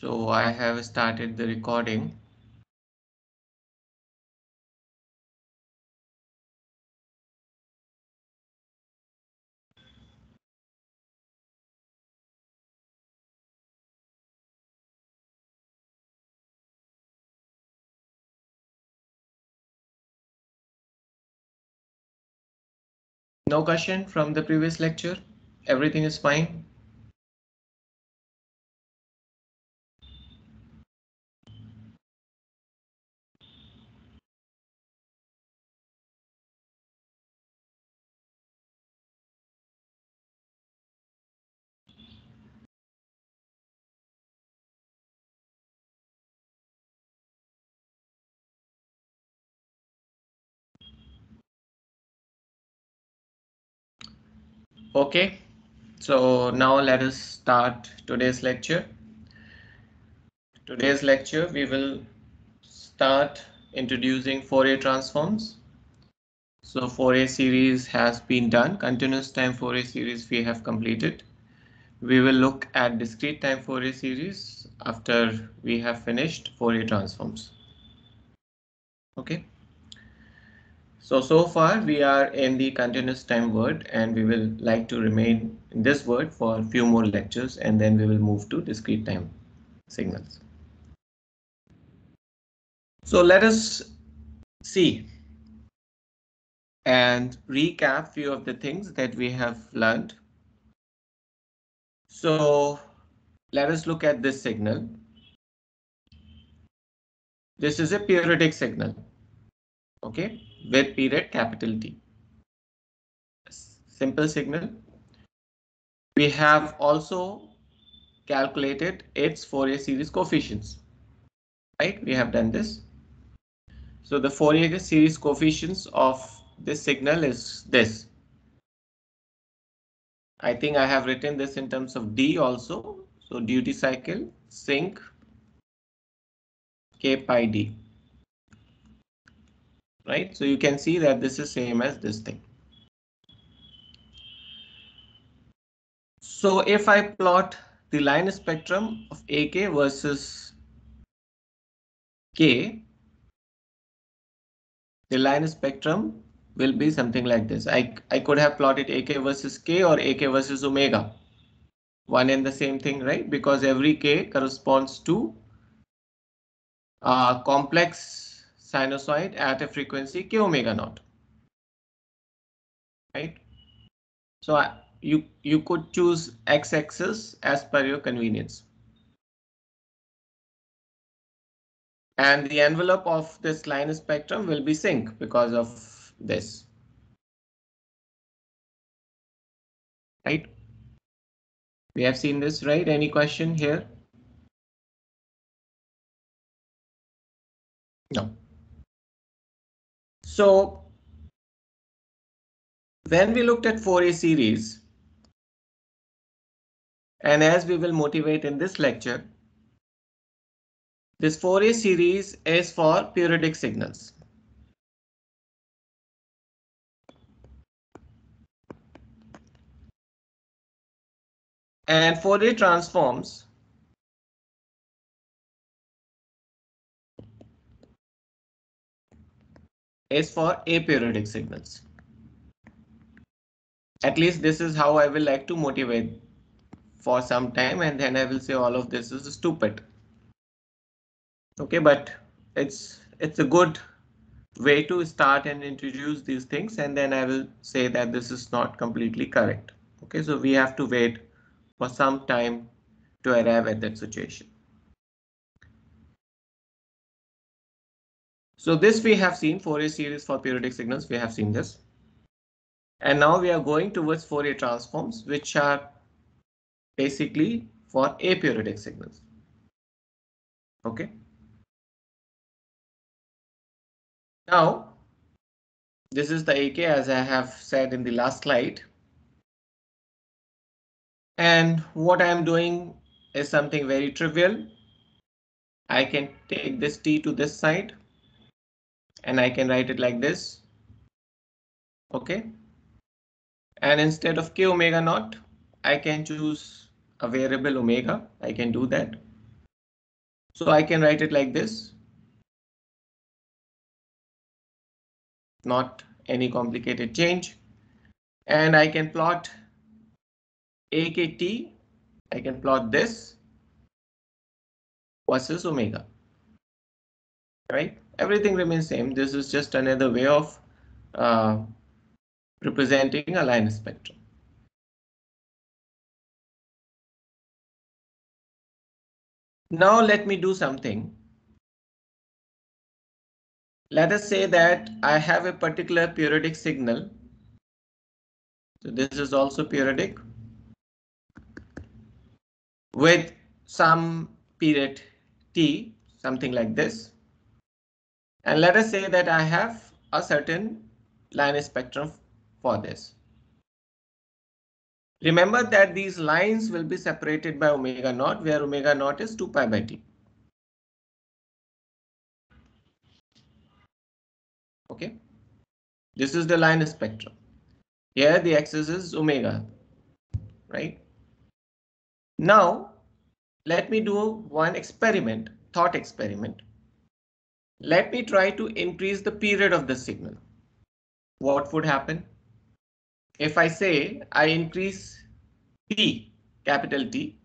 So I have started the recording. No question from the previous lecture? Everything is fine? Okay, so now let us start today's lecture. Today's lecture we will start introducing Fourier transforms. So Fourier series has been done. Continuous time Fourier series we have completed. We will look at discrete time Fourier series after we have finished Fourier transforms. Okay. So, so far we are in the continuous time word and we will like to remain in this word for a few more lectures and then we will move to discrete time signals. So let us see and recap few of the things that we have learned. So let us look at this signal. This is a periodic signal. Okay, with period capital T. Simple signal. We have also calculated its Fourier series coefficients. Right, we have done this. So the Fourier series coefficients of this signal is this. I think I have written this in terms of D also. So duty cycle, sinc, K pi D right? So you can see that this is same as this thing. So if I plot the line spectrum of AK versus K, the line spectrum will be something like this. I, I could have plotted AK versus K or AK versus omega. One and the same thing, right? Because every K corresponds to a complex sinusoid at a frequency k omega naught. Right? So I, you, you could choose x-axis as per your convenience. And the envelope of this line spectrum will be sinc because of this. Right? We have seen this, right? Any question here? So when we looked at Fourier series, and as we will motivate in this lecture, this Fourier series is for periodic signals. And Fourier transforms is for aperiodic signals. At least this is how I will like to motivate for some time and then I will say all of this is stupid. Okay, but it's it's a good way to start and introduce these things and then I will say that this is not completely correct. Okay, so we have to wait for some time to arrive at that situation. So this we have seen Fourier series for periodic signals. We have seen this. And now we are going towards Fourier transforms, which are basically for aperiodic signals. OK. Now, this is the AK as I have said in the last slide. And what I am doing is something very trivial. I can take this T to this side and I can write it like this. OK. And instead of k omega naught, I can choose a variable omega. I can do that. So I can write it like this. Not any complicated change. And I can plot AKT. I can plot this versus omega. Right? Everything remains same. This is just another way of uh, representing a line spectrum. Now let me do something. Let us say that I have a particular periodic signal. So this is also periodic with some period t, something like this. And let us say that I have a certain line spectrum for this. Remember that these lines will be separated by omega naught, where omega naught is 2 pi by t. Okay, this is the line spectrum. Here the axis is omega, right? Now, let me do one experiment, thought experiment. Let me try to increase the period of the signal. What would happen? if I say I increase T, capital T,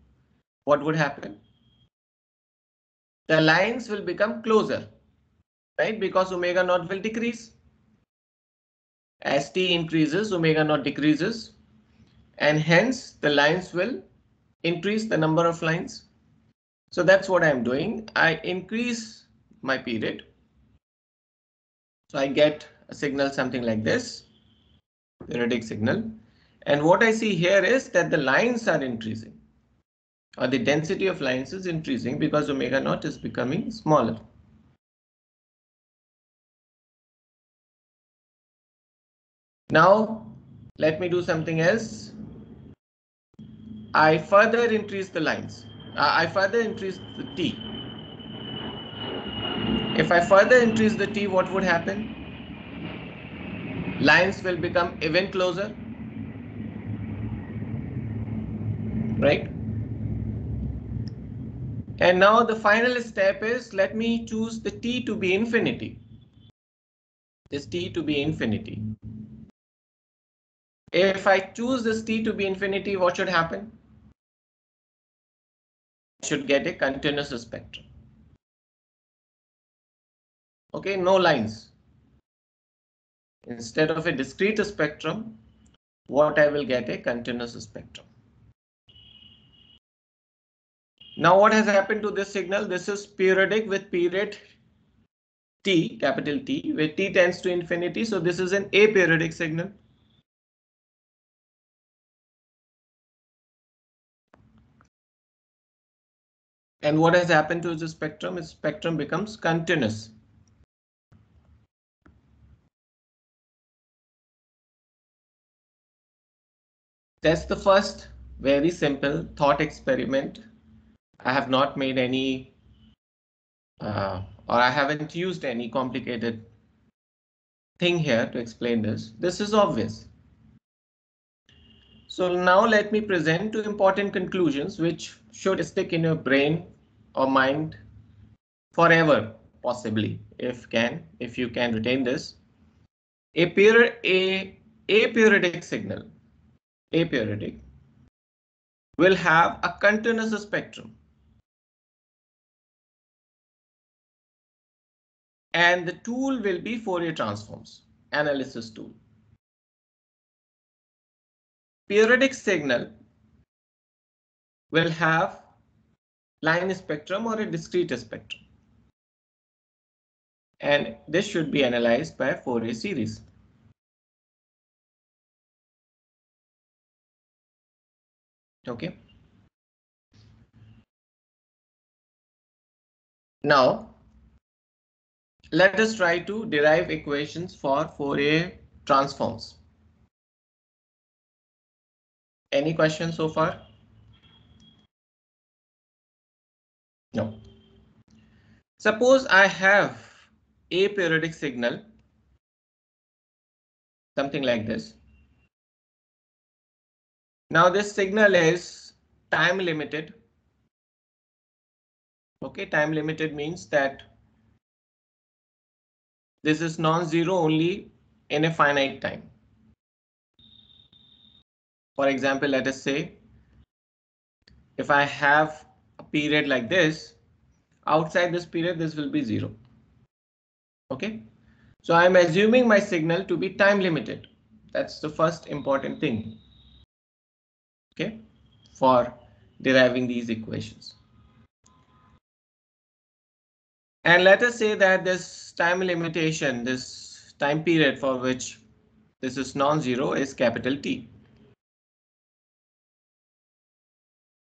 what would happen? The lines will become closer, right? Because omega naught will decrease. As T increases, omega naught decreases. And hence the lines will increase the number of lines. So that's what I'm doing. I increase my period. So I get a signal something like this periodic signal. And what I see here is that the lines are increasing or the density of lines is increasing because omega naught is becoming smaller. Now let me do something else. I further increase the lines. I further increase the T. If I further increase the T, what would happen? lines will become even closer. Right? And now the final step is let me choose the t to be infinity. This t to be infinity. If I choose this t to be infinity, what should happen? Should get a continuous spectrum. Okay, no lines. Instead of a discrete spectrum, what I will get a continuous spectrum. Now what has happened to this signal? This is periodic with period t, capital T, where t tends to infinity. So this is an aperiodic signal. And what has happened to the spectrum? Its spectrum becomes continuous. That's the first very simple thought experiment. I have not made any uh, or I haven't used any complicated thing here to explain this. This is obvious. So now let me present two important conclusions which should stick in your brain or mind forever, possibly, if can, if you can retain this. A, period, a, a periodic signal aperiodic, will have a continuous spectrum. And the tool will be Fourier transforms, analysis tool. Periodic signal will have line spectrum or a discrete spectrum. And this should be analyzed by Fourier series. Okay. Now, let us try to derive equations for Fourier transforms. Any questions so far? No. Suppose I have a periodic signal, something like this. Now this signal is time limited Okay, time limited means that this is non-zero only in a finite time. For example, let us say if I have a period like this, outside this period, this will be zero. OK, so I'm assuming my signal to be time limited. That's the first important thing. OK, for deriving these equations. And let us say that this time limitation, this time period for which this is non-zero is capital T.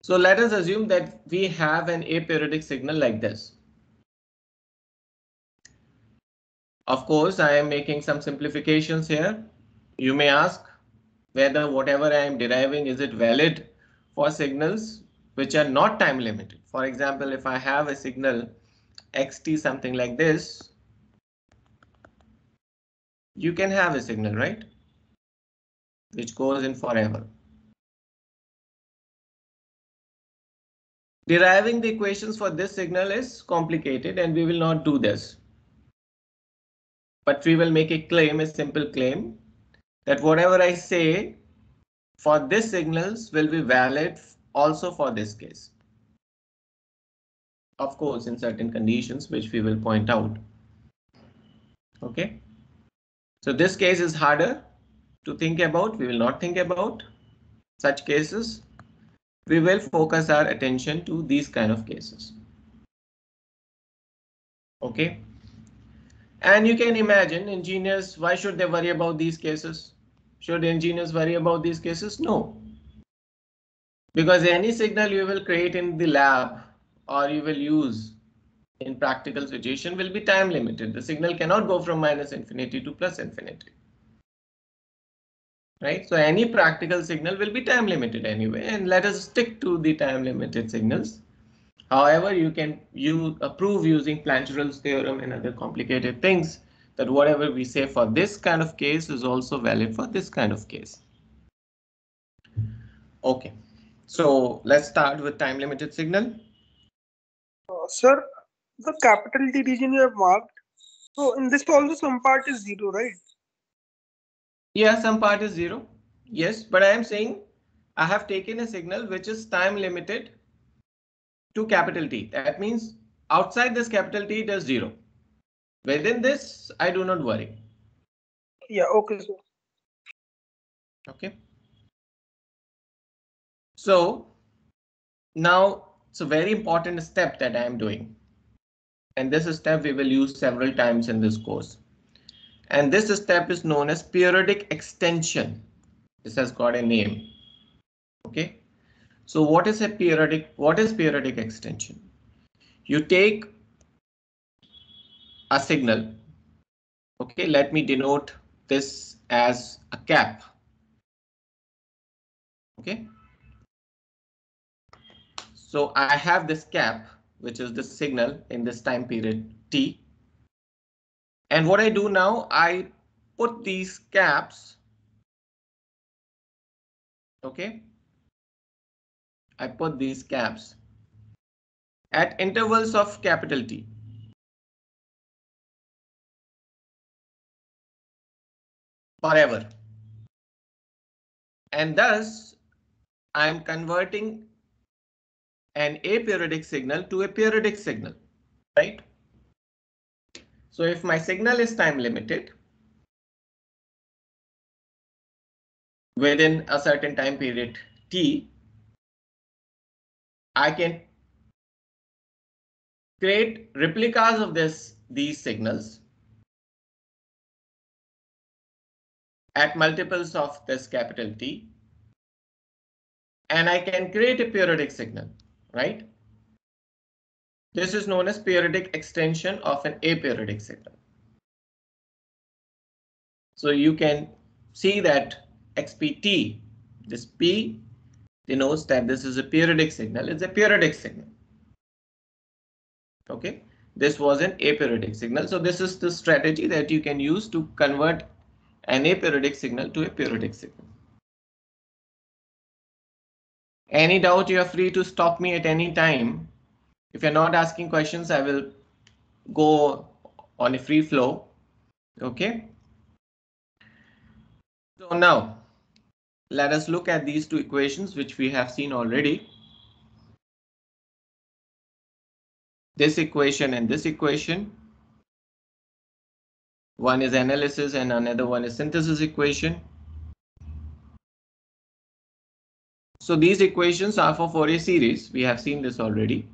So let us assume that we have an aperiodic signal like this. Of course, I am making some simplifications here. You may ask whether whatever I am deriving is it valid for signals which are not time limited. For example, if I have a signal xt something like this, you can have a signal, right? Which goes in forever. Deriving the equations for this signal is complicated and we will not do this. But we will make a claim, a simple claim, that whatever I say for this signals will be valid also for this case. Of course, in certain conditions, which we will point out. OK, so this case is harder to think about. We will not think about such cases we will focus our attention to these kind of cases. OK. And you can imagine engineers, why should they worry about these cases? Should engineers worry about these cases? No. Because any signal you will create in the lab or you will use in practical situation will be time limited. The signal cannot go from minus infinity to plus infinity right? So any practical signal will be time limited anyway, and let us stick to the time limited signals. However, you can you prove using Plancherel's theorem and other complicated things that whatever we say for this kind of case is also valid for this kind of case. OK, so let's start with time limited signal. Uh, sir, the capital T region you have marked. So in this also some part is zero, right? Yeah, some part is zero. Yes, but I am saying I have taken a signal which is time limited to capital T. That means outside this capital T it is zero. Within this, I do not worry. Yeah, okay, sir. Okay. So now it's a very important step that I am doing. And this step we will use several times in this course. And this step is known as periodic extension. This has got a name. OK, so what is a periodic? What is periodic extension? You take a signal. OK, let me denote this as a cap. OK, so I have this cap, which is the signal in this time period t. And what I do now, I put these caps. OK. I put these caps at intervals of capital T. Forever. And thus, I'm converting an aperiodic signal to a periodic signal, right? So if my signal is time limited within a certain time period t, I can create replicas of this these signals at multiples of this capital T. And I can create a periodic signal, right? This is known as periodic extension of an aperiodic signal. So you can see that XPT, this P denotes that this is a periodic signal. It's a periodic signal. OK, this was an aperiodic signal. So this is the strategy that you can use to convert an aperiodic signal to a periodic signal. Any doubt you are free to stop me at any time If you're not asking questions, I will go on a free flow. Okay. So now let us look at these two equations which we have seen already. This equation and this equation. One is analysis and another one is synthesis equation. So these equations are for Fourier series. We have seen this already.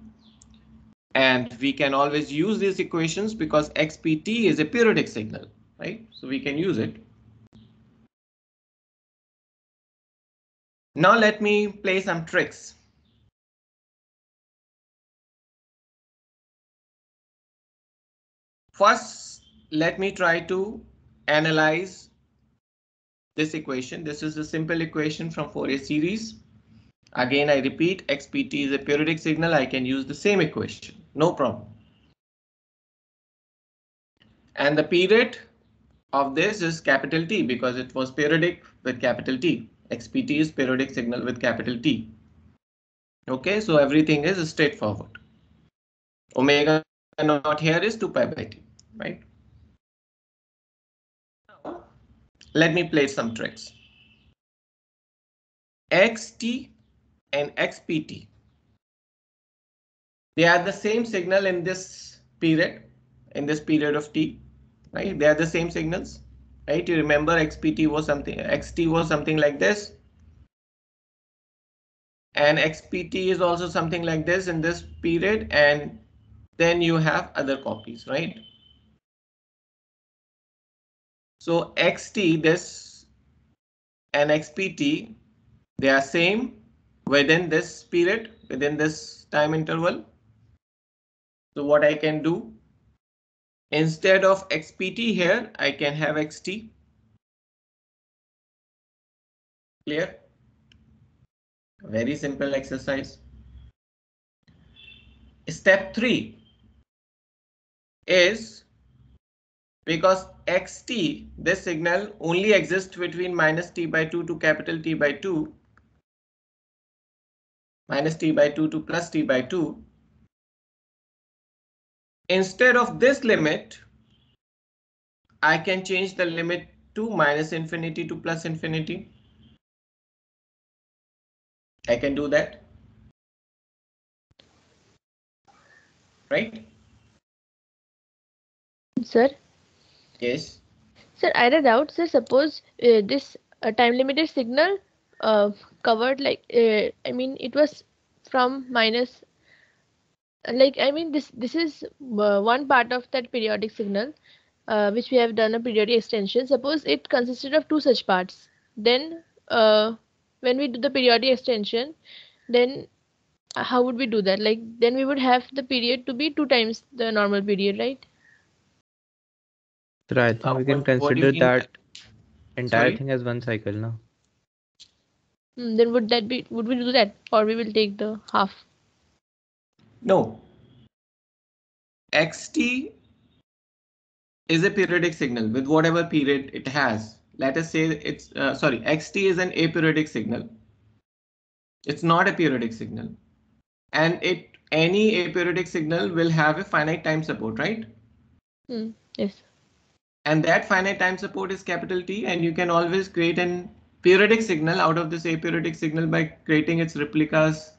And we can always use these equations because xpt is a periodic signal, right? So we can use it. Now let me play some tricks. First, let me try to analyze this equation. This is a simple equation from Fourier series. Again, I repeat, xpt is a periodic signal. I can use the same equation, no problem. And the period of this is capital T because it was periodic with capital T. xpt is periodic signal with capital T. OK, so everything is straightforward. Omega naught here is 2 pi by t, right? Let me play some tricks. xt and xpt. They are the same signal in this period, in this period of t, right? They are the same signals, right? You remember xpt was something, xt was something like this. And xpt is also something like this in this period and then you have other copies, right? So xt, this and xpt, they are same within this period, within this time interval. So what I can do, instead of xpt here, I can have xt. Clear? Very simple exercise. Step three is because xt, this signal only exists between minus t by 2 to capital T by 2 minus t by 2 to plus t by 2. Instead of this limit, I can change the limit to minus infinity to plus infinity. I can do that. Right? Sir? Yes. Sir, I read out, sir, suppose uh, this uh, time limited signal uh, covered like uh, i mean it was from minus like i mean this this is uh, one part of that periodic signal uh, which we have done a periodic extension. Suppose it consisted of two such parts. Then when we do the periodic extension then how would we do that? Like then we would have the period to be two times the normal period right So I think Uh, we can what- what do you consider mean that entire Sorry? thing as one cycle now. Hmm, then would that be would we do that or we will take the half No. xt is a periodic signal with whatever period it has. Let us say it's uh, sorry, xt is an aperiodic signal. It's not a periodic signal. And it any aperiodic signal will have a finite time support, right? Hmm, yes And that finite time support is capital T and you can always create an periodic signal out of this aperiodic signal by creating its replicas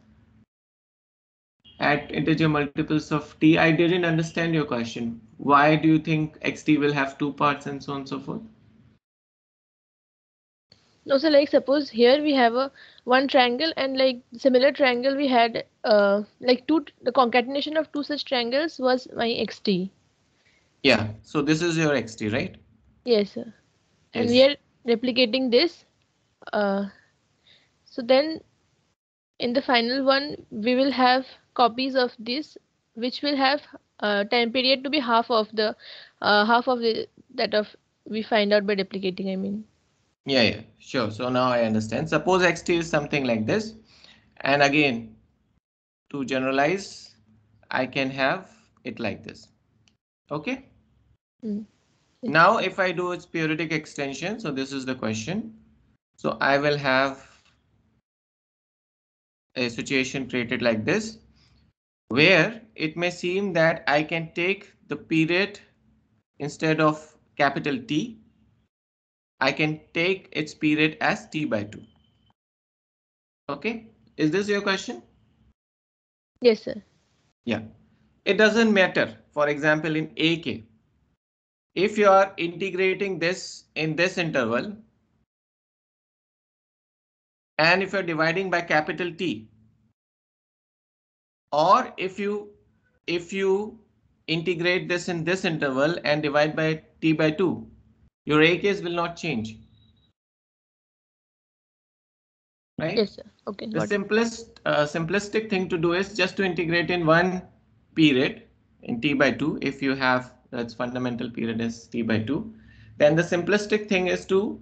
at integer multiples of t. I didn't understand your question. Why do you think xt will have two parts and so on and so forth? No, so like suppose here we have a one triangle and like similar triangle we had uh like two the concatenation of two such triangles was my xt. Yeah, so this is your xt, right? Yes, sir. And we are replicating this. Uh, so then in the final one we will have copies of this which will have uh, time period to be half of the uh, half of the that of we find out by replicating I mean. Yeah, yeah, sure. So now I understand. Suppose xt is something like this. And again, to generalize, I can have it like this. Okay. Mm. Now, if I do its periodic extension, so this is the question. So I will have a situation created like this. where it may seem that I can take the period instead of capital T, I can take its period as T by 2. Okay, is this your question? Yes, sir. Yeah, it doesn't matter. For example, in AK, if you are integrating this in this interval, and if you're dividing by capital T, or if you if you integrate this in this interval and divide by t by 2, your AKs will not change. Right? Yes, sir. Okay. The simplest uh, simplistic thing to do is just to integrate in one period in t by 2 if you have that's fundamental period is t by 2 then the simplistic thing is to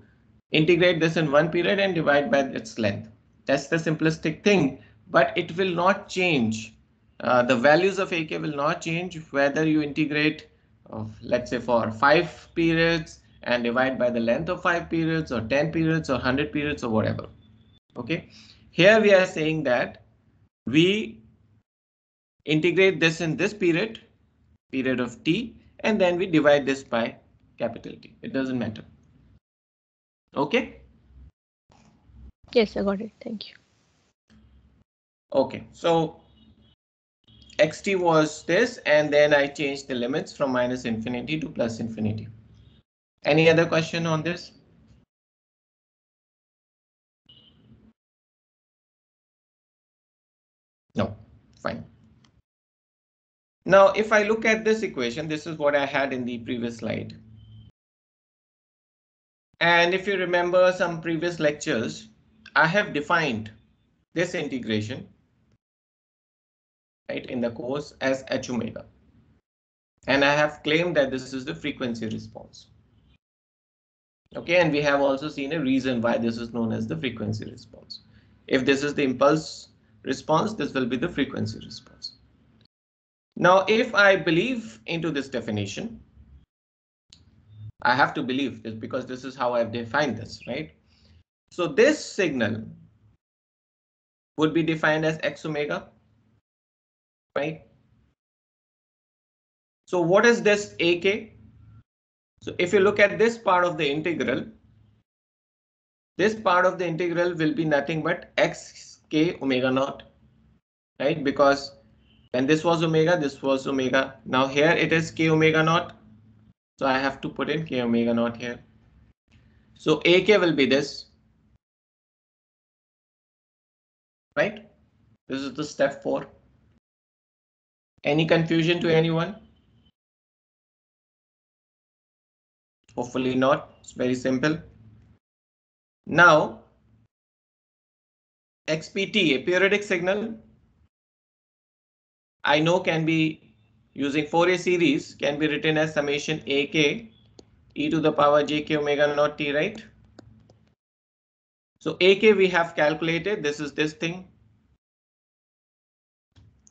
integrate this in one period and divide by its length. That's the simplistic thing but it will not change. Uh, the values of ak will not change whether you integrate of let's say for five periods and divide by the length of five periods or 10 periods or 100 periods or whatever. Okay? Here we are saying that we integrate this in this period, period of t, and then we divide this by capital T. It doesn't matter. Okay, Yes, I got it. Thank you. okay, so xt was this, and then I changed the limits from minus infinity to plus infinity. Any other question on this? No, fine. Now, if I look at this equation, this is what I had in the previous slide. And if you remember some previous lectures, I have defined this integration right in the course as h omega. And I have claimed that this is the frequency response. Okay, and we have also seen a reason why this is known as the frequency response. If this is the impulse response, this will be the frequency response. Now, if I believe into this definition, I have to believe this because this is how I've defined this, right? So this signal would be defined as x omega, right? So what is this AK? So if you look at this part of the integral, this part of the integral will be nothing but x k omega naught, right? Because when this was omega, this was omega. Now here it is k omega naught. So I have to put in k omega naught here. So AK will be this. Right? This is the step four. Any confusion to anyone? Hopefully not. It's very simple. Now, XPT, a periodic signal, I know can be using Fourier series can be written as summation AK e to the power jk omega naught t, right? So AK we have calculated. This is this thing.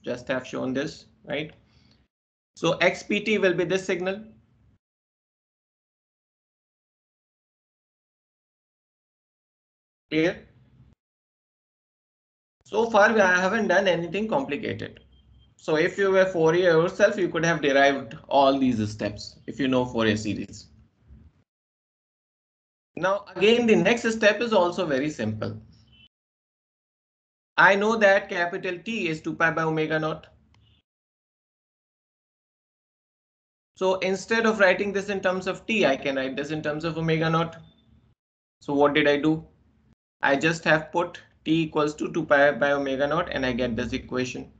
Just have shown this, right? So XPT will be this signal. Clear? So far, I haven't done anything complicated. So if you were Fourier yourself, you could have derived all these steps if you know Fourier series. Now, again, the next step is also very simple. I know that capital T is 2 pi by omega naught. So instead of writing this in terms of T, I can write this in terms of omega naught. So what did I do? I just have put T equals to 2 pi by omega naught and I get this equation.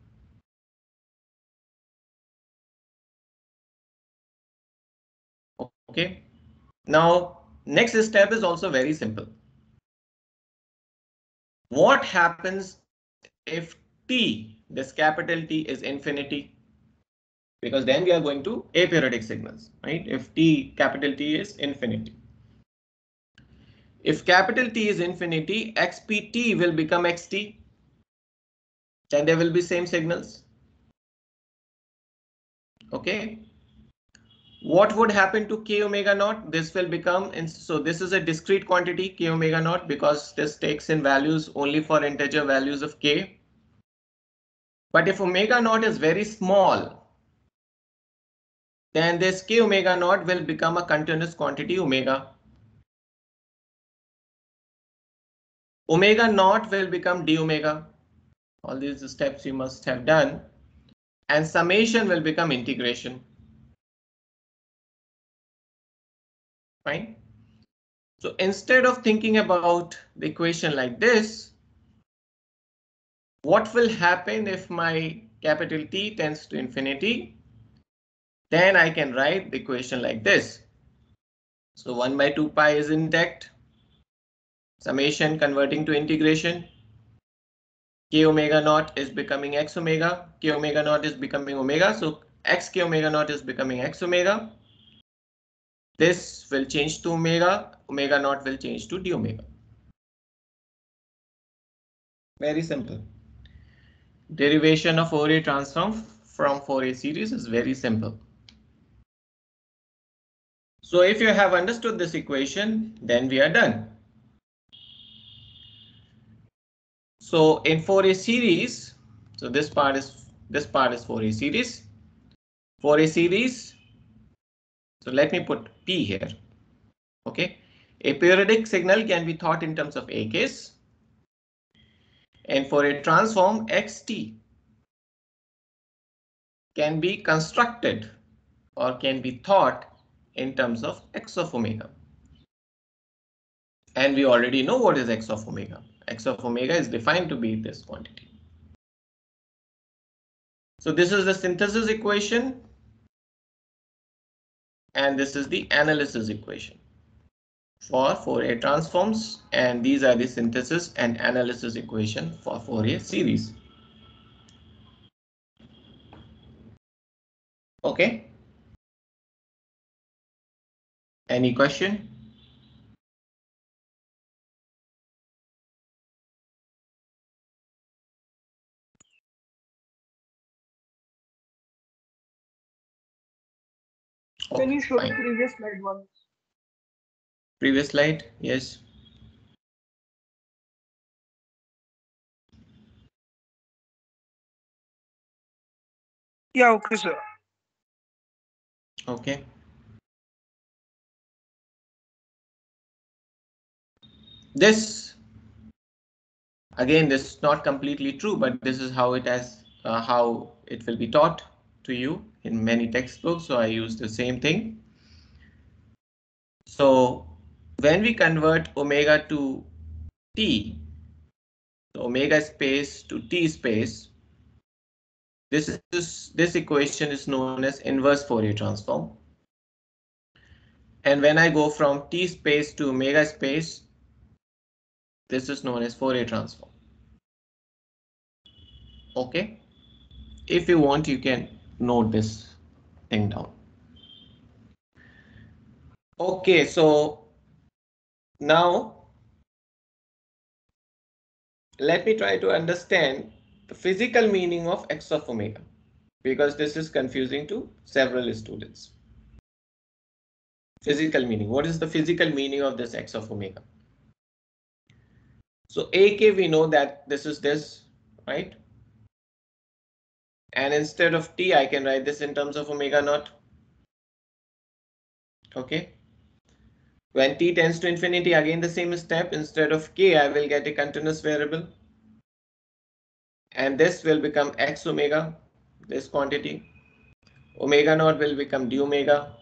Okay, now next step is also very simple. What happens if T, this capital T is infinity? Because then we are going to aperiodic signals, right? If T, capital T is infinity. If capital T is infinity, XPT will become XT. Then there will be same signals. Okay, what would happen to k omega naught? This will become, so this is a discrete quantity k omega naught because this takes in values only for integer values of k. But if omega naught is very small, then this k omega naught will become a continuous quantity omega. Omega naught will become d omega. All these steps you must have done. And summation will become integration. Fine. So instead of thinking about the equation like this, what will happen if my capital T tends to infinity? Then I can write the equation like this. So 1 by 2 pi is intact. Summation converting to integration. K omega naught is becoming x omega. K omega naught is becoming omega. So x k omega naught is becoming x omega. This will change to omega. Omega naught will change to d omega. Very simple. Derivation of Fourier transform from Fourier series is very simple. So if you have understood this equation, then we are done. So in Fourier series, so this part is this part is Fourier series. Fourier series. So let me put P here. OK, a periodic signal can be thought in terms of AKs. And Fourier transform xt can be constructed or can be thought in terms of x of omega. And we already know what is x of omega. x of omega is defined to be this quantity. So this is the synthesis equation. And this is the analysis equation for Fourier transforms and these are the synthesis and analysis equation for Fourier series. Okay. Any question? Can you Okay, show the previous slide once? Previous slide, yes. Yeah, okay, sir. Okay. This, again, this is not completely true, but this is how it has, uh, how it will be taught to you in many textbooks. So I use the same thing. So when we convert omega to t, so omega space to t space, this is this equation is known as inverse Fourier transform. And when I go from t space to omega space, this is known as Fourier transform. OK. If you want, you can note this thing down. OK, so now let me try to understand the physical meaning of x of omega because this is confusing to several students. Physical meaning. What is the physical meaning of this x of omega? So AK we know that this is this, right? And instead of t, I can write this in terms of omega naught. OK. When t tends to infinity, again the same step. Instead of k, I will get a continuous variable. And this will become x omega, this quantity. Omega naught will become d omega,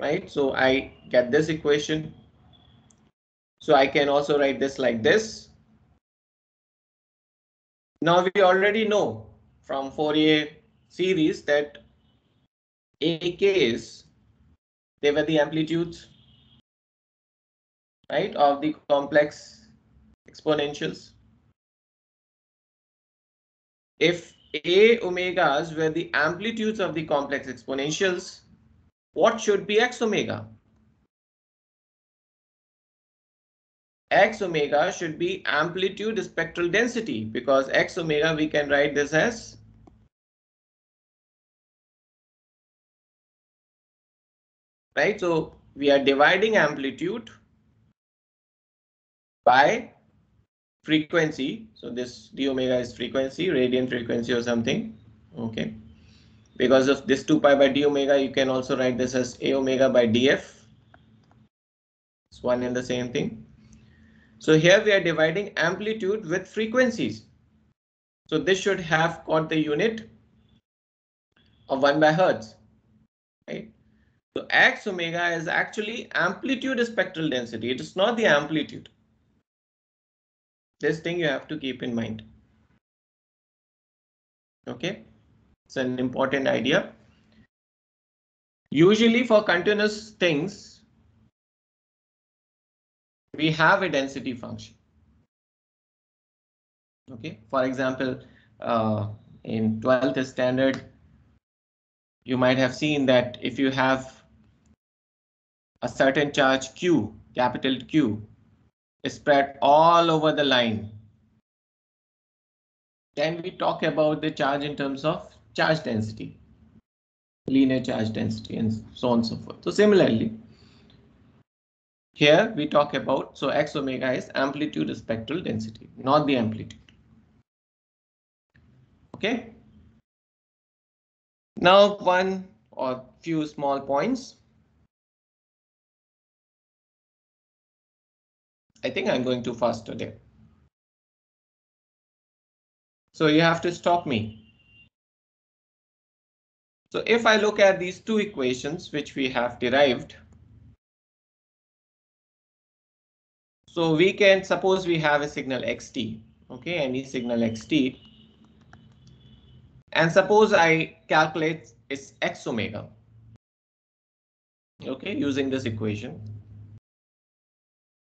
right? So I get this equation. So I can also write this like this. Now we already know from Fourier series that AKs, they were the amplitudes, right, of the complex exponentials. If A omegas were the amplitudes of the complex exponentials, what should be x omega? x omega should be amplitude spectral density because x omega we can write this as right so we are dividing amplitude by frequency. So this d omega is frequency, radian frequency or something. Okay. Because of this 2 pi by d omega, you can also write this as a omega by df. It's one and the same thing. So here we are dividing amplitude with frequencies. So this should have got the unit of 1 by hertz, right? So x omega is actually amplitude spectral density. It is not the amplitude. This thing you have to keep in mind. Okay, it's an important idea. Usually for continuous things, we have a density function. Okay, for example, uh, in 12th standard, you might have seen that if you have a certain charge Q, capital Q, spread all over the line, then we talk about the charge in terms of charge density, linear charge density, and so on and so forth. So similarly, here we talk about, so x omega is amplitude spectral density, not the amplitude. Okay. Now one or few small points. I think I'm going too fast today. So you have to stop me. So if I look at these two equations which we have derived. So we can suppose we have a signal xt, okay, any signal xt. And suppose I calculate its x omega. Okay, using this equation.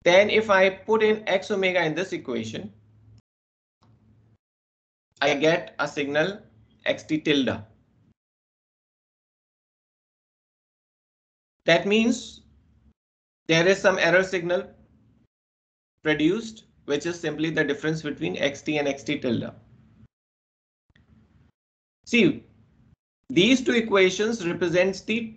Then if I put in x omega in this equation, I get a signal xt tilde. That means there is some error signal produced, which is simply the difference between xt and xt tilde. See, these two equations represents the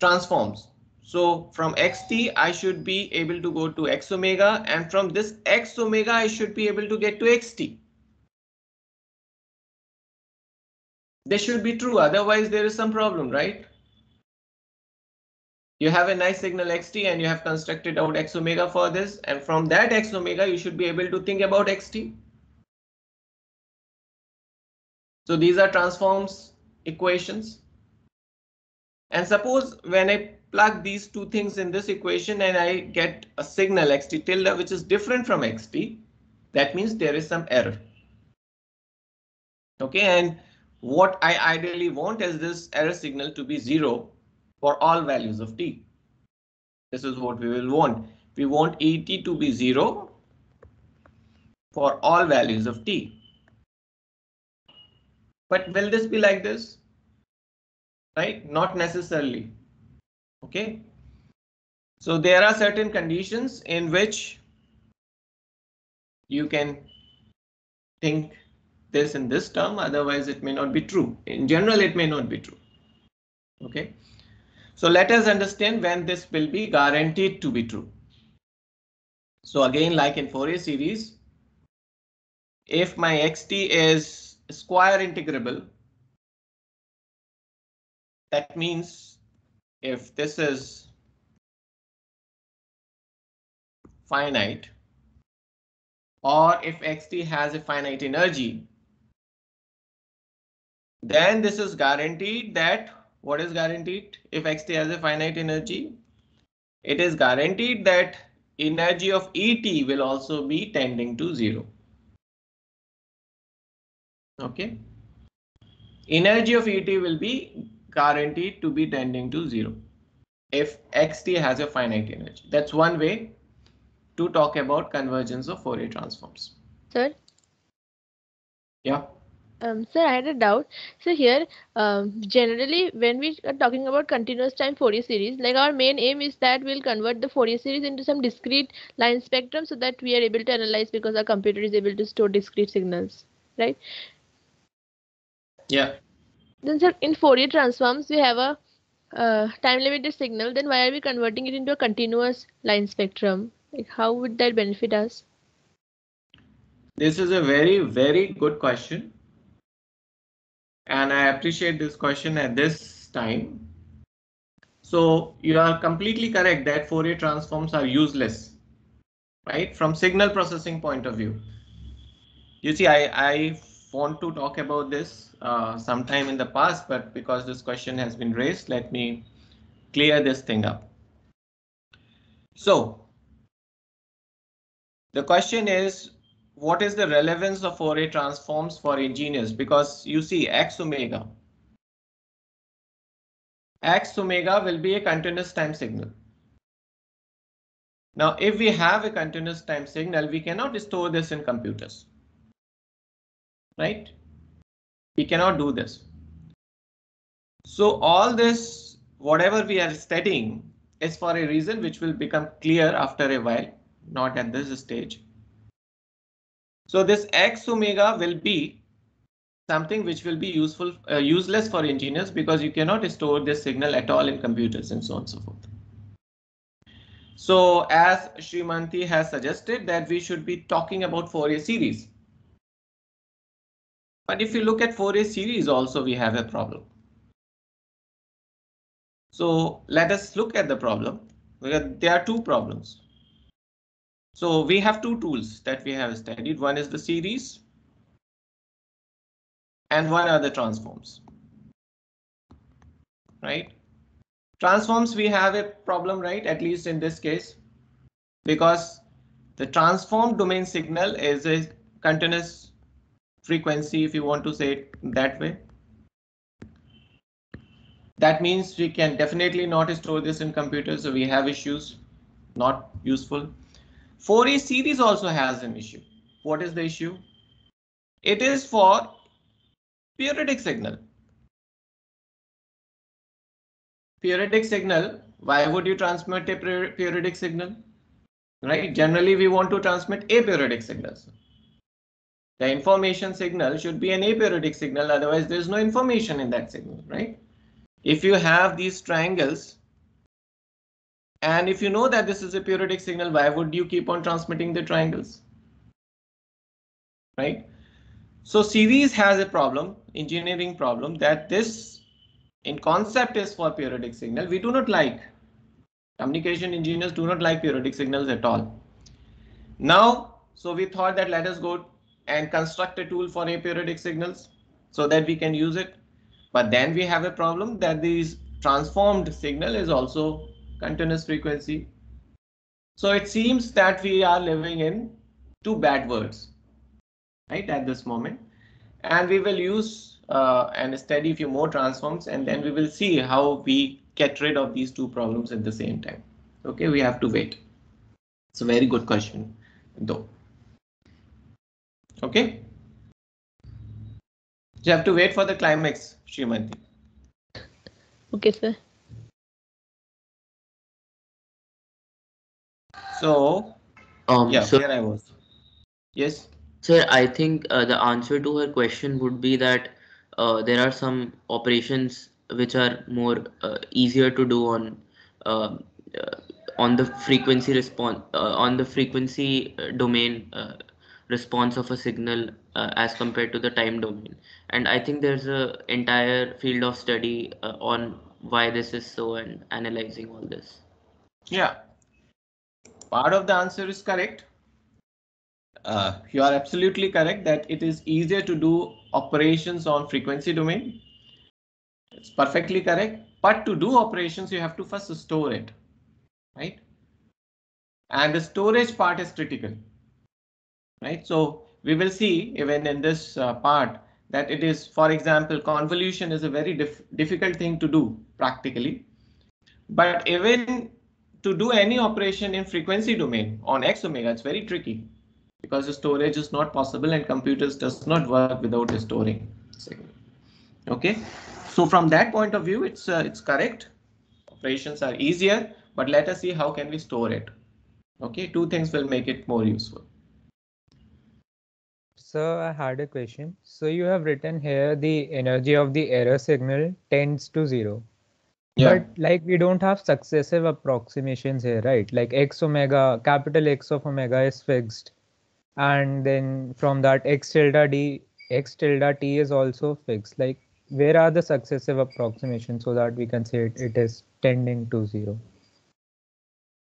transforms. So from xt, I should be able to go to x omega, and from this x omega, I should be able to get to xt. This should be true, otherwise there is some problem, right? You have a nice signal xt and you have constructed out x omega for this, and from that x omega, you should be able to think about xt. So these are transforms equations. And suppose when I plug these two things in this equation and I get a signal xt tilde which is different from xt, that means there is some error. Okay, and what I ideally want is this error signal to be zero for all values of t. This is what we will want. We want et to be zero for all values of t. But will this be like this? Right? Not necessarily. Okay. So there are certain conditions in which you can think this in this term, otherwise it may not be true. In general, it may not be true. Okay. So let us understand when this will be guaranteed to be true. So again, like in Fourier series, if my xt is square integrable, that means if this is finite or if xt has a finite energy, then this is guaranteed that what is guaranteed if xt has a finite energy? It is guaranteed that energy of Et will also be tending to zero. Okay. Energy of ET will be guaranteed to be tending to zero if xt has a finite energy. That's one way to talk about convergence of Fourier transforms. Sir? Yeah. Um, sir, I had a doubt. So here, um, generally, when we are talking about continuous time Fourier series, like our main aim is that we'll convert the Fourier series into some discrete line spectrum so that we are able to analyze because our computer is able to store discrete signals, right? Yeah. Then sir, in Fourier transforms, we have a uh, time limited signal. Then why are we converting it into a continuous line spectrum? Like how would that benefit us? This is a very, very good question. And I appreciate this question at this time. So you are completely correct that Fourier transforms are useless, right? From signal processing point of view. You see, I, I want to talk about this uh, sometime in the past, but because this question has been raised, let me clear this thing up. So the question is, what is the relevance of Fourier transforms for engineers? Because you see x omega. x omega will be a continuous time signal. Now, if we have a continuous time signal, we cannot store this in computers. Right? We cannot do this. So all this, whatever we are studying, is for a reason which will become clear after a while, not at this stage. So this x omega will be something which will be useful, uh, useless for engineers because you cannot store this signal at all in computers and so on and so forth. So as Srimanti has suggested that we should be talking about Fourier series. But if you look at Fourier series also we have a problem. So let us look at the problem. There are two problems. So we have two tools that we have studied. One is the series and one are the transforms. Right? Transforms we have a problem, right? At least in this case, because the transform domain signal is a continuous frequency, if you want to say it that way. That means we can definitely not store this in computers, so we have issues, not useful. Fourier series also has an issue. What is the issue? It is for periodic signal. Periodic signal, why would you transmit a periodic signal? Right, generally we want to transmit aperiodic signals. The information signal should be an aperiodic signal, otherwise there's no information in that signal, right? If you have these triangles, and if you know that this is a periodic signal, why would you keep on transmitting the triangles? Right? So series has a problem, engineering problem that this in concept is for periodic signal. We do not like communication engineers do not like periodic signals at all. Now, so we thought that let us go and construct a tool for aperiodic signals so that we can use it. But then we have a problem that this transformed signal is also continuous frequency. So it seems that we are living in two bad words, right, at this moment. And we will use uh, and study a few more transforms and then we will see how we get rid of these two problems at the same time. OK, we have to wait. It's a very good question, though. OK. You have to wait for the climax, Srimanti. Okay, sir. So, Um, yeah, so, here I was. Yes. sir, I think uh, the answer to her question would be that uh, there are some operations which are more uh, easier to do on uh, uh, on the frequency response uh, on the frequency uh, domain uh, response of a signal uh, as compared to the time domain and i think there's a entire field of study uh, on why this is so and analyzing all this Yeah. Part of the answer is correct. Uh, you are absolutely correct that it is easier to do operations on frequency domain. It's perfectly correct. But to do operations, you have to first store it, right? And the storage part is critical, right? So we will see even in this uh, part that it is, for example, convolution is a very dif difficult thing to do practically. But even to do any operation in frequency domain on x omega, it's very tricky because the storage is not possible and computers does not work without storing signal. OK, so from that point of view, it's uh, it's correct. Operations are easier, but let us see how can we store it. OK, two things will make it more useful. So I had a question. So you have written here the energy of the error signal tends to zero. Yeah. But like we don't have successive approximations here, right? Like x omega, capital X of omega is fixed. and then from that x tilde d x tilde t is also fixed like where are the successive approximations so that we can say it, it is tending to zero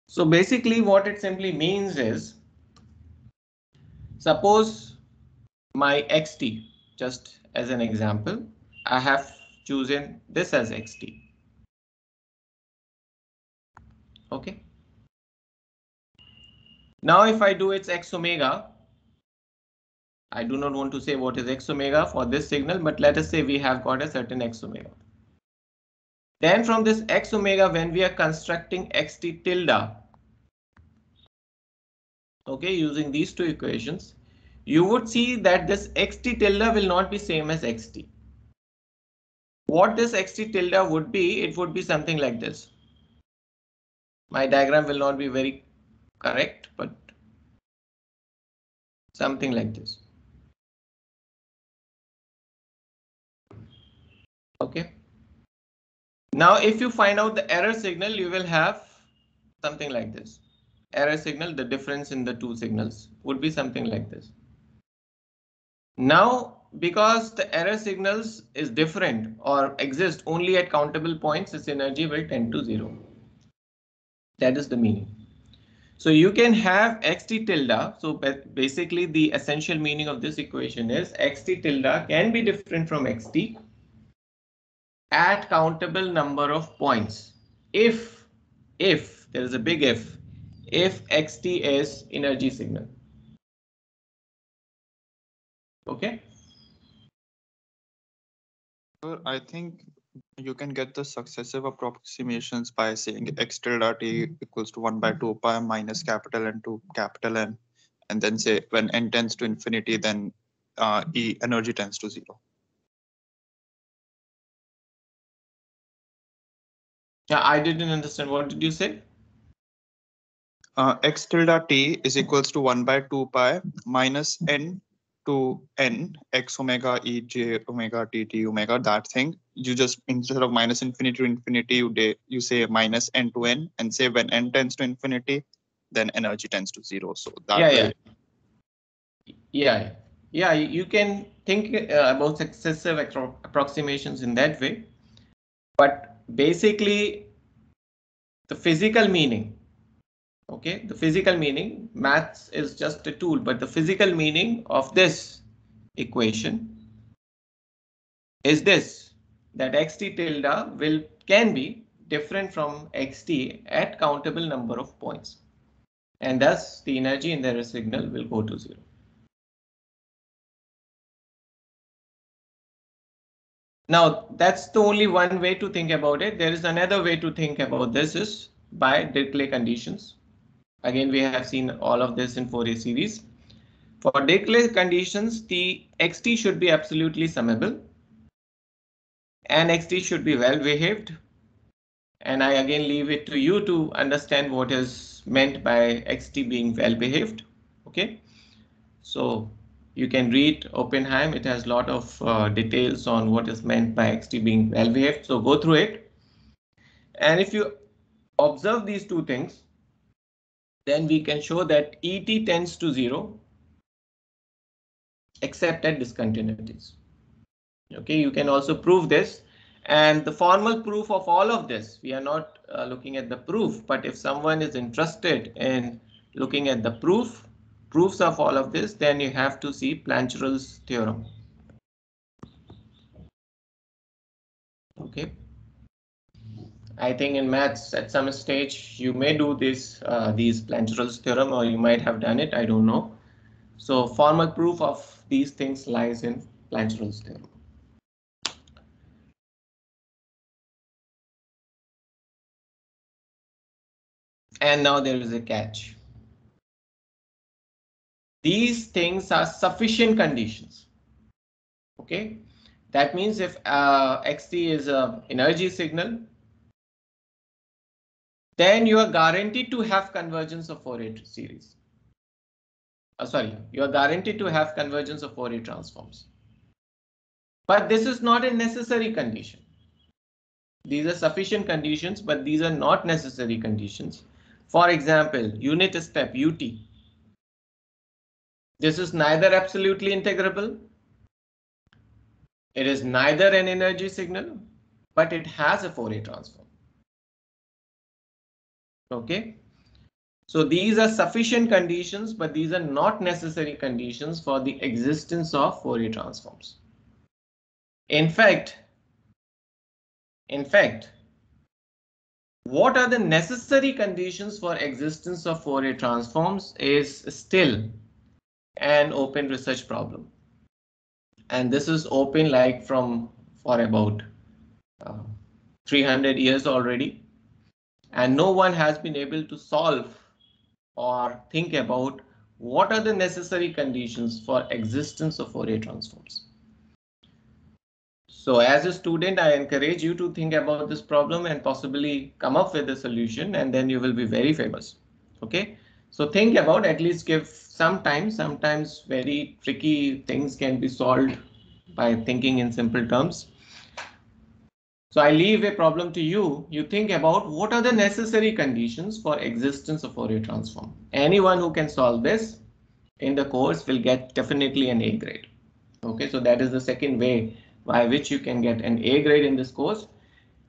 so basically what it simply means is suppose my xt just as an example i have chosen this as xt okay now if I do its x omega, I do not want to say what is x omega for this signal, but let us say we have got a certain x omega. Then from this x omega, when we are constructing xt tilde, okay, using these two equations, you would see that this xt tilde will not be same as xt. What this xt tilde would be, it would be something like this. My diagram will not be very correct, but something like this. OK. Now, if you find out the error signal, you will have something like this. Error signal, the difference in the two signals would be something like this. Now, because the error signals is different or exist only at countable points, its energy will tend to zero. That is the meaning. So you can have xt tilde. So basically the essential meaning of this equation is xt tilde can be different from xt at countable number of points. If, if there is a big if, if xt is energy signal. Okay. I think you can get the successive approximations by saying x tilde t equals to 1 by 2 pi minus capital N to capital N, and then say when n tends to infinity, then uh, E energy tends to zero. Yeah, I didn't understand. What did you say? Uh, x tilde t is equals to 1 by 2 pi minus n to n x omega e j omega t t omega that thing. You just instead of minus infinity to infinity you de, you say minus n to n and say when n tends to infinity then energy tends to zero. So that yeah way, yeah. Yeah yeah you can think uh, about successive approximations in that way. But basically the physical meaning Okay, the physical meaning, maths is just a tool, but the physical meaning of this equation is this, that xt tilde will can be different from xt at countable number of points. And thus the energy in the signal will go to zero. Now that's the only one way to think about it. There is another way to think about this is by Dirichlet conditions. Again, we have seen all of this in Fourier series. For Dirichlet conditions, the xt should be absolutely summable. And xt should be well behaved. And I again leave it to you to understand what is meant by xt being well behaved. OK, so you can read Oppenheim. It has a lot of uh, details on what is meant by xt being well behaved. So go through it. And if you observe these two things, then we can show that ET tends to zero except at discontinuities. Okay, you can also prove this and the formal proof of all of this, we are not uh, looking at the proof, but if someone is interested in looking at the proof, proofs of all of this, then you have to see Plancherel's theorem. Okay. I think in maths at some stage you may do this uh, these Plancherel's theorem or you might have done it. I don't know. So formal proof of these things lies in Plancherel's theorem. And now there is a catch. These things are sufficient conditions. OK, that means if uh, xt is a energy signal, then you are guaranteed to have convergence of Fourier series. Uh, sorry, you are guaranteed to have convergence of Fourier transforms. But this is not a necessary condition. These are sufficient conditions, but these are not necessary conditions. For example, unit step UT. This is neither absolutely integrable. It is neither an energy signal, but it has a Fourier transform. Okay. So these are sufficient conditions, but these are not necessary conditions for the existence of Fourier transforms. In fact, in fact, what are the necessary conditions for existence of Fourier transforms is still an open research problem. And this is open like from for about uh, 300 years already. And no one has been able to solve or think about what are the necessary conditions for existence of Fourier transforms. So as a student, I encourage you to think about this problem and possibly come up with a solution and then you will be very famous. OK, so think about at least give some time. sometimes very tricky things can be solved by thinking in simple terms. So I leave a problem to you. You think about what are the necessary conditions for existence of Fourier transform. Anyone who can solve this in the course will get definitely an A grade. OK, so that is the second way by which you can get an A grade in this course.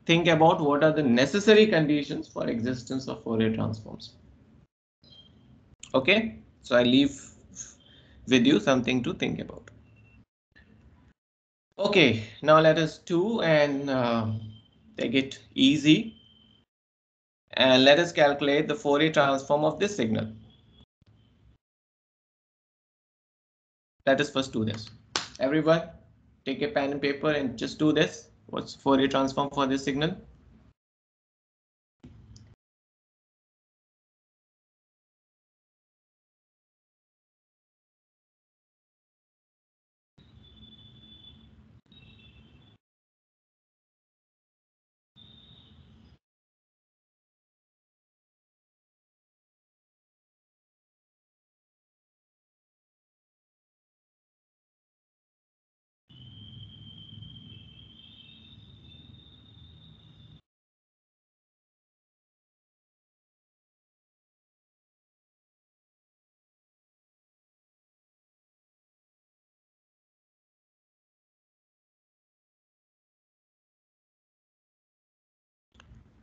Think about what are the necessary conditions for existence of Fourier transforms. OK, so I leave with you something to think about. OK, now let us do and uh, take it easy. And let us calculate the Fourier transform of this signal. Let us first do this. Everyone, take a pen and paper and just do this. What's Fourier transform for this signal?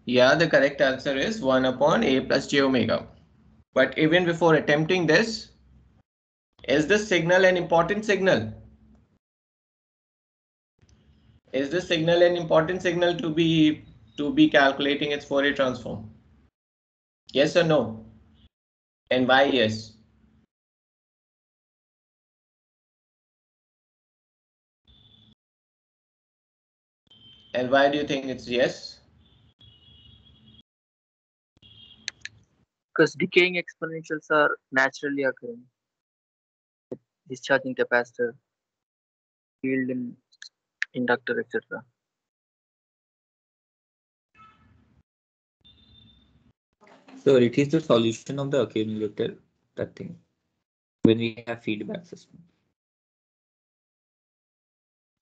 Yeah, the correct answer is 1 upon a plus j omega. But even before attempting this, is this signal an important signal? Is this signal an important signal to be to be calculating its Fourier transform? Yes or no? And why yes? And why do you think it's yes? Because decaying exponentials are naturally occurring. Discharging capacitor, field in inductor, etc. So it is the solution of the accumulator, that thing, when we have feedback system.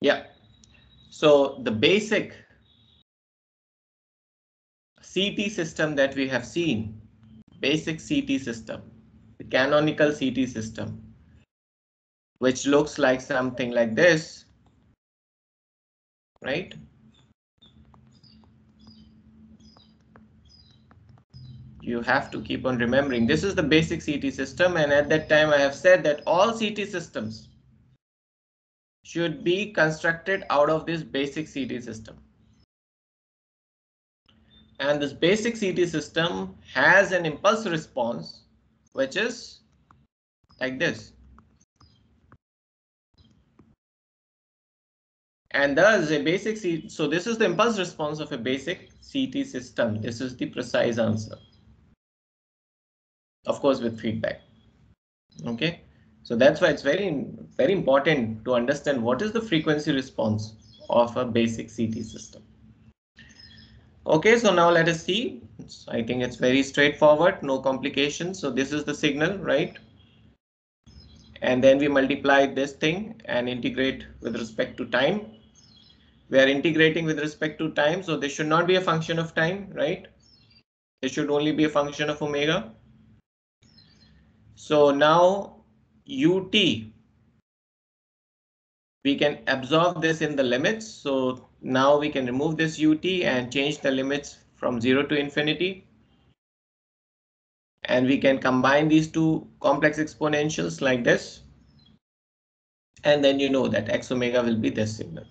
Yeah. So the basic CT system that we have seen, basic CT system, the canonical CT system, which looks like something like this, right? You have to keep on remembering this is the basic CT system and at that time I have said that all CT systems should be constructed out of this basic CT system. And this basic CT system has an impulse response, which is like this. And thus a basic C so this is the impulse response of a basic CT system. This is the precise answer. Of course, with feedback. OK, so that's why it's very, very important to understand what is the frequency response of a basic CT system. OK, so now let us see. I think it's very straightforward, no complications. So this is the signal, right? And then we multiply this thing and integrate with respect to time. We are integrating with respect to time, so this should not be a function of time, right? It should only be a function of omega. So now ut, we can absorb this in the limits. So now we can remove this ut and change the limits from 0 to infinity. And we can combine these two complex exponentials like this. And then you know that x omega will be this signal.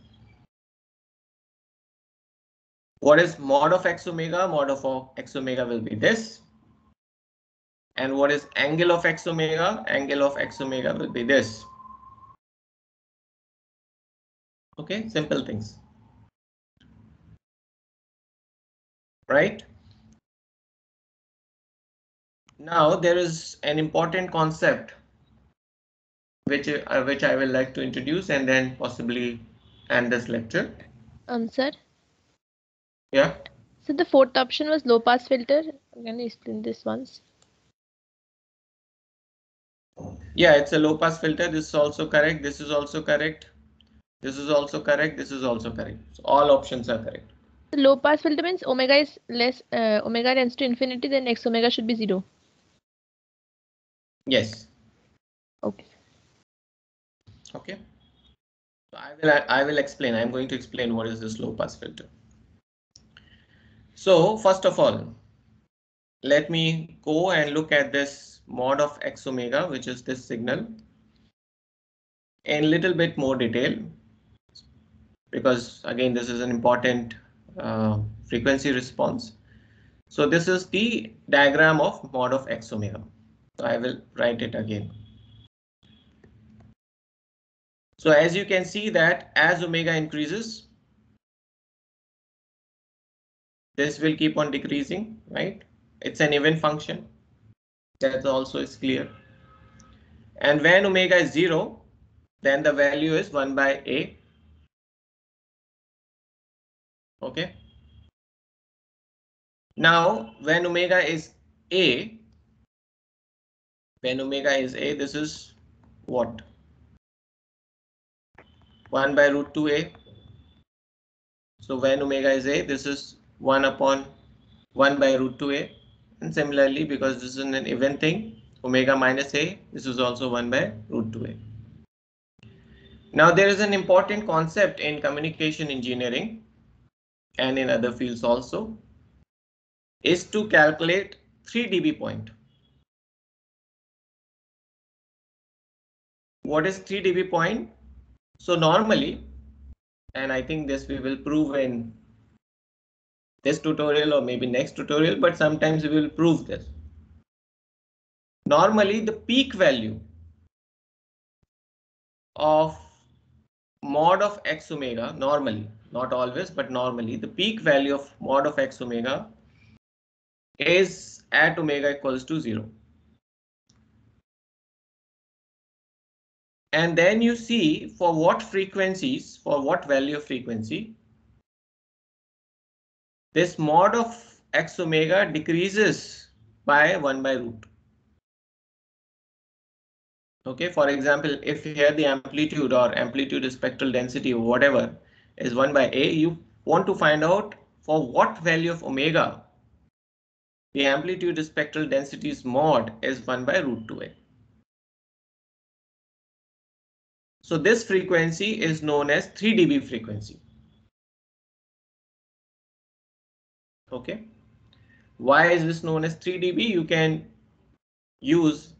What is mod of x omega? Mod of x omega will be this. And what is angle of x omega? Angle of x omega will be this. Okay, simple things. Right? Now there is an important concept which, uh, which I will like to introduce and then possibly end this lecture. Answer. Yeah. So the fourth option was low pass filter. Can you explain this once? Yeah, it's a low pass filter. This is also correct. This is also correct. This is also correct. This is also correct. So all options are correct. The low pass filter means omega is less, uh, omega tends to infinity, then x omega should be zero. Yes. Okay. Okay. So I will I will explain. I'm going to explain what is this low pass filter. So first of all, let me go and look at this mod of x omega, which is this signal in little bit more detail because again this is an important uh, frequency response. So this is the diagram of mod of x omega. So I will write it again. So as you can see that as omega increases, this will keep on decreasing, right? It's an even function. That also is clear. And when omega is zero, then the value is 1 by a. Okay. Now, when omega is a, when omega is a, this is what? 1 by root 2a. So when omega is a, this is 1 upon 1 by root 2a. And similarly, because this is an even thing, omega minus a, this is also 1 by root 2a. Now there is an important concept in communication engineering and in other fields also is to calculate 3 dB point. What is 3 dB point? So normally, and I think this we will prove in this tutorial or maybe next tutorial, but sometimes we will prove this. Normally the peak value of mod of x omega normally, not always, but normally the peak value of mod of x omega is at omega equals to zero. And then you see for what frequencies, for what value of frequency, this mod of x omega decreases by 1 by root. Okay, for example, if here the amplitude or amplitude spectral density or whatever is 1 by a, you want to find out for what value of omega the amplitude spectral density's mod is 1 by root 2a. So this frequency is known as 3 dB frequency. Okay. Why is this known as 3 dB? You can use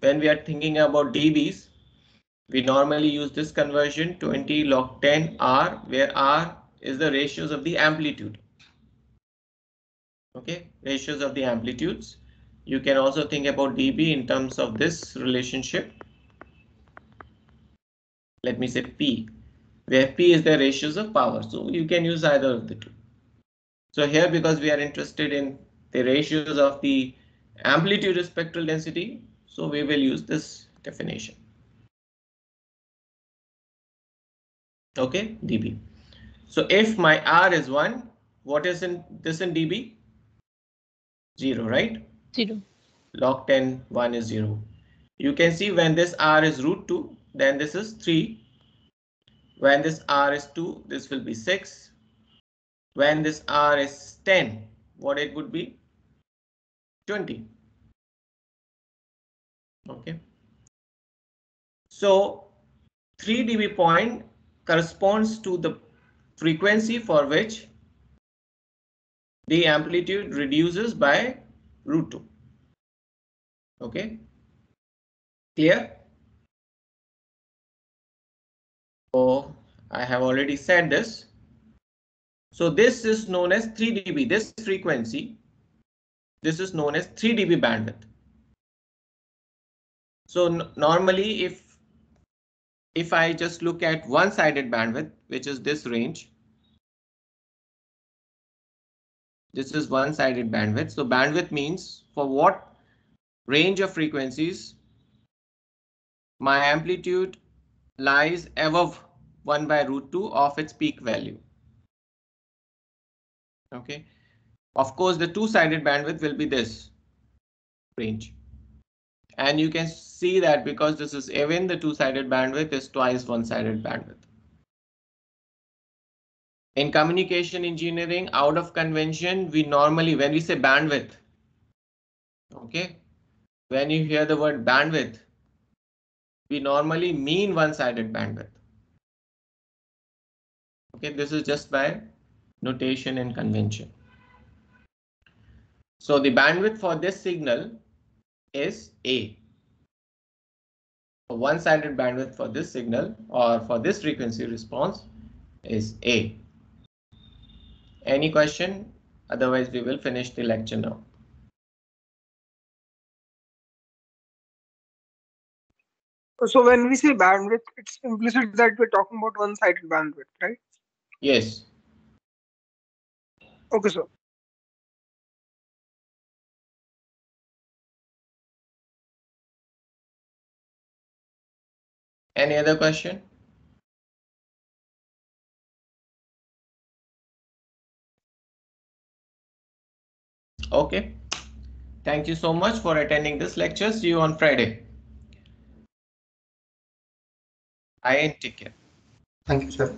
when we are thinking about dBs. We normally use this conversion 20 log 10 R, where R is the ratios of the amplitude. Okay, ratios of the amplitudes. You can also think about dB in terms of this relationship. Let me say P, where P is the ratios of power. So you can use either of the two. So here, because we are interested in the ratios of the amplitude spectral density, so we will use this definition. Okay, dB. So if my R is 1, what is in this in dB? 0, right? 0. Log 10, 1 is 0. You can see when this R is root 2, then this is 3. When this R is 2, this will be 6. When this R is 10, what it would be? 20. Okay. So 3 dB point corresponds to the frequency for which the amplitude reduces by root 2. Okay. Clear? So I have already said this. So this is known as 3 dB. This frequency, this is known as 3 dB bandwidth. So normally if if I just look at one-sided bandwidth, which is this range, this is one-sided bandwidth. So bandwidth means for what range of frequencies my amplitude lies above 1 by root 2 of its peak value. OK. Of course, the two-sided bandwidth will be this range. And you can see that because this is even the two-sided bandwidth is twice one-sided bandwidth. In communication engineering, out of convention, we normally, when we say bandwidth, okay, when you hear the word bandwidth, we normally mean one-sided bandwidth. Okay, this is just by notation and convention. So the bandwidth for this signal is A. One-sided bandwidth for this signal or for this frequency response is A. Any question? Otherwise, we will finish the lecture now. So when we say bandwidth, it's implicit that we're talking about one-sided bandwidth, right? Yes. Okay, sir. Any other question? Okay. Thank you so much for attending this lecture. See you on Friday. I take care. Thank you, sir.